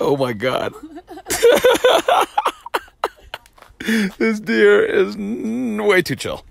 Oh my god. this deer is way too chill.